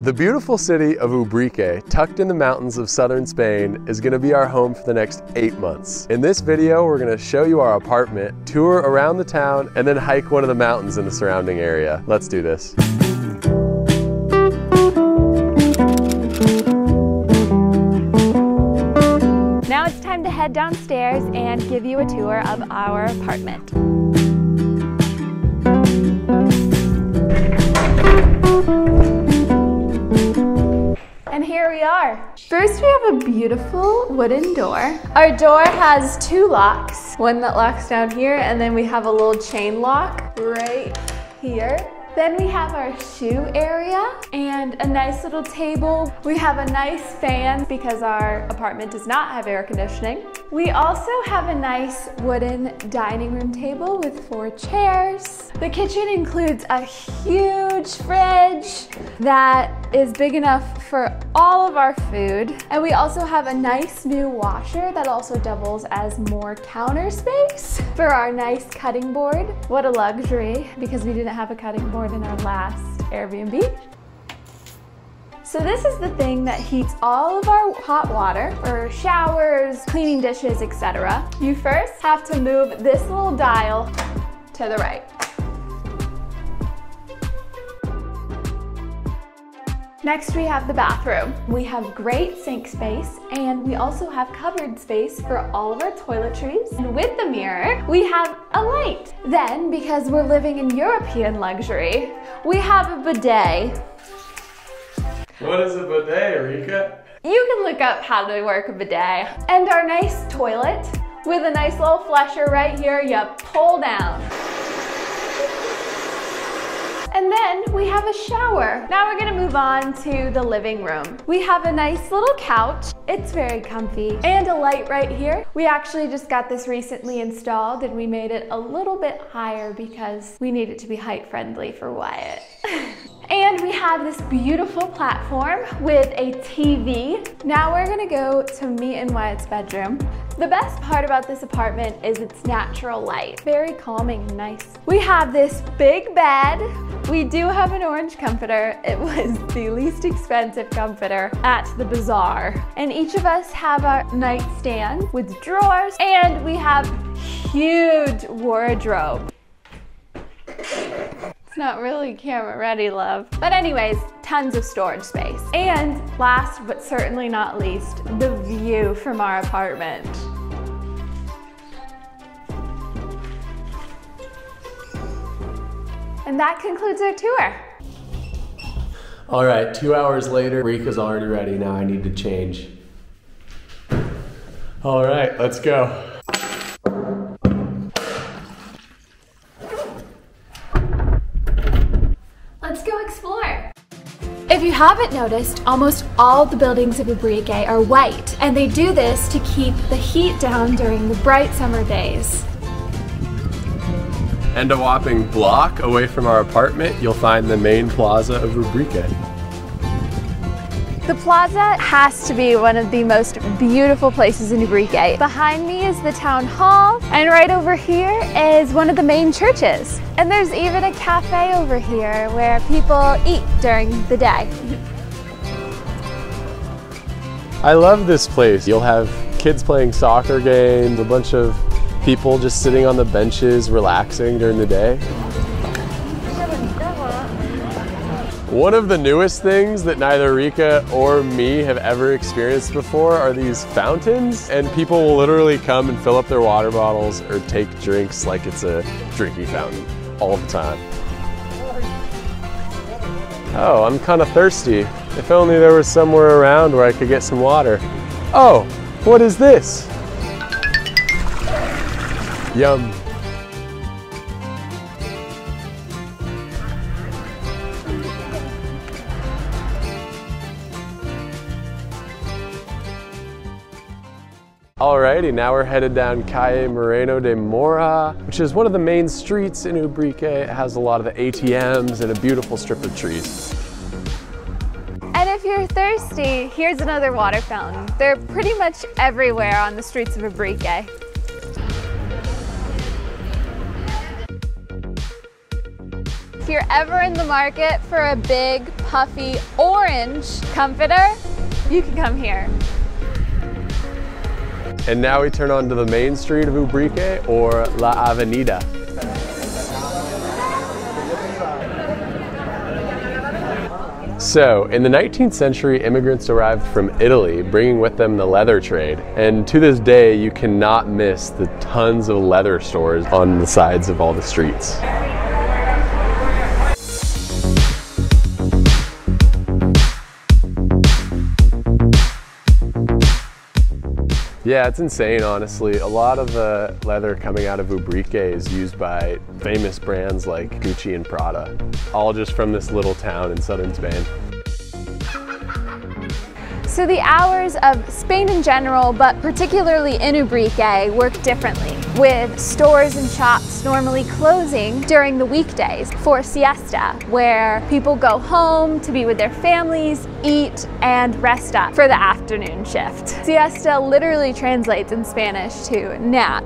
The beautiful city of Ubrique, tucked in the mountains of southern Spain, is going to be our home for the next eight months. In this video, we're going to show you our apartment, tour around the town, and then hike one of the mountains in the surrounding area. Let's do this. Now it's time to head downstairs and give you a tour of our apartment. We are. First, we have a beautiful wooden door. Our door has two locks, one that locks down here, and then we have a little chain lock right here. Then we have our shoe area and a nice little table. We have a nice fan because our apartment does not have air conditioning. We also have a nice wooden dining room table with four chairs. The kitchen includes a huge fridge that is big enough for all of our food. And we also have a nice new washer that also doubles as more counter space for our nice cutting board. What a luxury because we didn't have a cutting board in our last Airbnb. So this is the thing that heats all of our hot water for showers, cleaning dishes, etc. You first have to move this little dial to the right. Next, we have the bathroom. We have great sink space and we also have cupboard space for all of our toiletries. And with the mirror, we have a light. Then, because we're living in European luxury, we have a bidet. What is a bidet, Reyka? You can look up how to work a bidet. And our nice toilet with a nice little flusher right here you pull down. And then we have a shower. Now we're gonna move on to the living room. We have a nice little couch. It's very comfy. And a light right here. We actually just got this recently installed and we made it a little bit higher because we need it to be height friendly for Wyatt. We have this beautiful platform with a TV. Now we're gonna go to me and Wyatt's bedroom. The best part about this apartment is its natural light. Very calming and nice. We have this big bed. We do have an orange comforter. It was the least expensive comforter at the bazaar. And each of us have our nightstand with drawers and we have huge wardrobe not really camera ready, love. But anyways, tons of storage space. And last but certainly not least, the view from our apartment. And that concludes our tour. All right, two hours later, Reyka's already ready. Now I need to change. All right, let's go. Haven't noticed, almost all the buildings of Ubrique are white, and they do this to keep the heat down during the bright summer days. And a whopping block away from our apartment, you'll find the main plaza of Ubrique. The plaza has to be one of the most beautiful places in Ubrique. Behind me is the town hall, and right over here is one of the main churches. And there's even a cafe over here where people eat during the day. I love this place. You'll have kids playing soccer games, a bunch of people just sitting on the benches relaxing during the day. One of the newest things that neither Reyka or me have ever experienced before are these fountains and people will literally come and fill up their water bottles or take drinks like it's a drinking fountain all the time. Oh, I'm kind of thirsty. If only there was somewhere around where I could get some water. Oh, what is this? Yum. Alrighty, now we're headed down Calle Moreno de Mora, which is one of the main streets in Ubrique. It has a lot of the ATMs and a beautiful strip of trees. And if you're thirsty, here's another water fountain. They're pretty much everywhere on the streets of Ubrique. If you're ever in the market for a big puffy orange comforter, you can come here. And now we turn onto the main street of Ubrique or La Avenida. So, in the 19th century, immigrants arrived from Italy, bringing with them the leather trade. And to this day, you cannot miss the tons of leather stores on the sides of all the streets. Yeah, it's insane, honestly. A lot of the leather coming out of Ubrique is used by famous brands like Gucci and Prada, all just from this little town in southern Spain. So the hours of Spain in general, but particularly in Ubrique, work differently, with stores and shops normally closing during the weekdays for siesta, where people go home to be with their families, eat, and rest up for the afternoon shift. Siesta literally translates in Spanish to nap.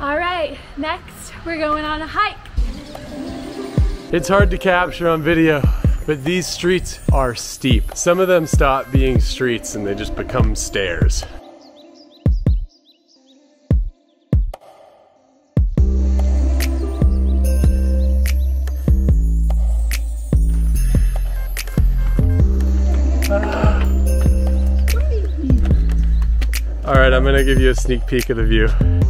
All right, next we're going on a hike. It's hard to capture on video, but these streets are steep. Some of them stop being streets and they just become stairs. All right, I'm gonna give you a sneak peek of the view.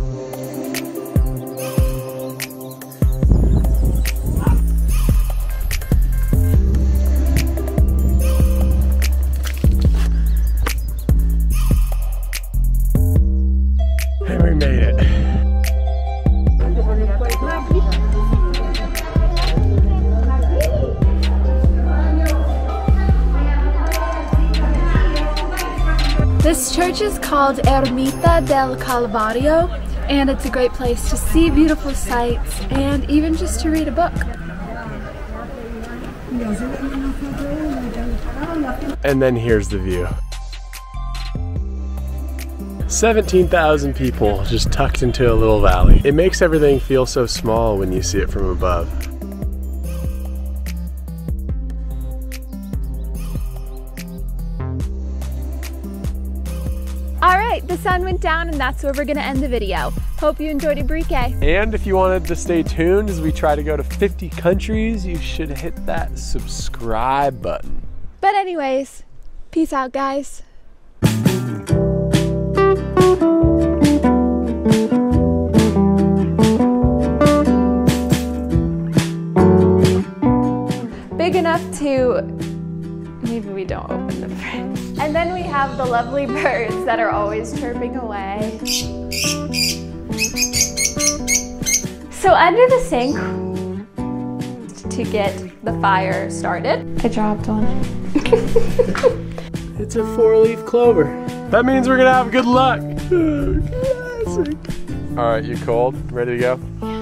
This church is called Ermita del Calvario, and it's a great place to see beautiful sights and even just to read a book. And then here's the view. 17,000 people just tucked into a little valley. It makes everything feel so small when you see it from above. Right, the sun went down, and that's where we're gonna end the video. Hope you enjoyed Ubrique. And if you wanted to stay tuned as we try to go to 50 countries, you should hit that subscribe button. But anyways, peace out, guys. Big enough to maybe we don't open the fridge. And then we have the lovely birds that are always chirping away. So under the sink to get the fire started, I dropped one. It's a four-leaf clover. That means we're gonna have good luck. Classic. All right, you cold? Ready to go?